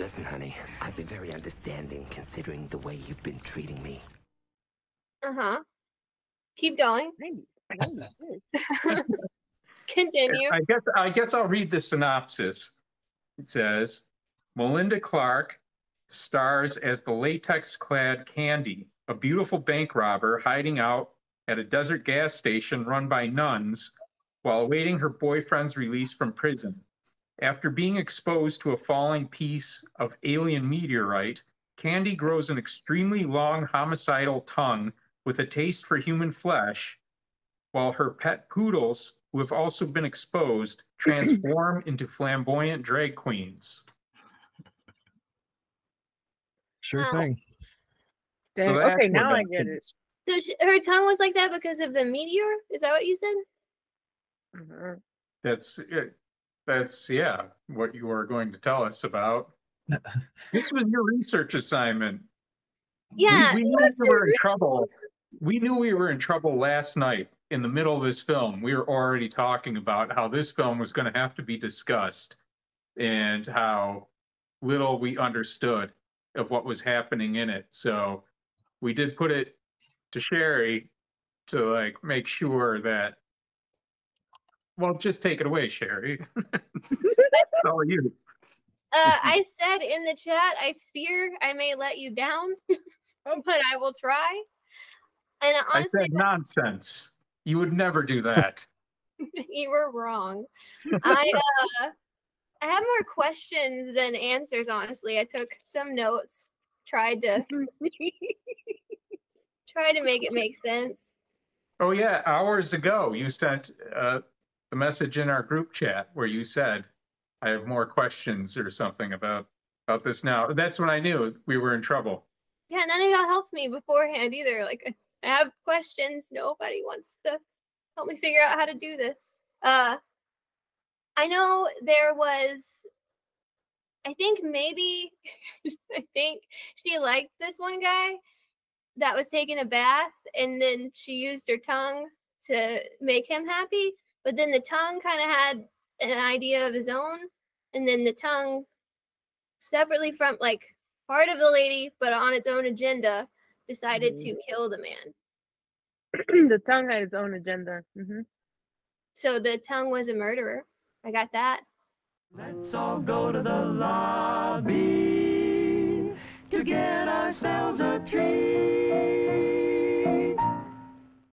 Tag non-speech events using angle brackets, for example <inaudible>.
Listen, honey, I've been very understanding considering the way you've been treating me. Uh huh. Keep going. <laughs> Continue. I guess I guess I'll read the synopsis. It says Melinda Clarke stars as the latex-clad Candy, a beautiful bank robber hiding out at a desert gas station run by nuns while awaiting her boyfriend's release from prison. After being exposed to a falling piece of alien meteorite, Candy grows an extremely long homicidal tongue with a taste for human flesh, while her pet poodles, who have also been exposed, <clears throat> transform into flamboyant drag queens. Sure Wow. thing. So that's okay, now I get it. Is. So she, her tongue was like that because of the meteor? Is that what you said? Mhm. That's it. That's yeah, what you are going to tell us about. <laughs> this was your research assignment. We- Yeah. we, knew we were in trouble. We knew we were in trouble last night in the middle of this film. We were already talking about how this film was going to have to be discussed and how little we understood of what was happening in it. So we did put it to Sherry to like make sure that well, just take it away, Sherry. <laughs> it's all you. <laughs> Uh, <laughs> I said in the chat, I fear I may let you down, but I will try. And I honestly, said nonsense. You would never do that. you were wrong. I uh, I have more questions than answers. Honestly, I took some notes, tried to try to make it make sense. Oh yeah, hours ago you sent uh, the message in our group chat where you said, "I have more questions" or something about about this now. That's when I knew we were in trouble. Yeah, none of y'all helped me beforehand either. Like I have questions. Nobody wants to help me figure out how to do this. Uh I know there was I think maybe <laughs> I think she liked this one guy that was taking a bath and then she used her tongue to make him happy, but then the tongue kind of had an idea of his own and then the tongue separately from like part of the lady, but on its own agenda, decided to kill the man. the tongue had its own agenda. hmm So the tongue was a murderer. I got that. Let's all go to the lobby to get ourselves a treat.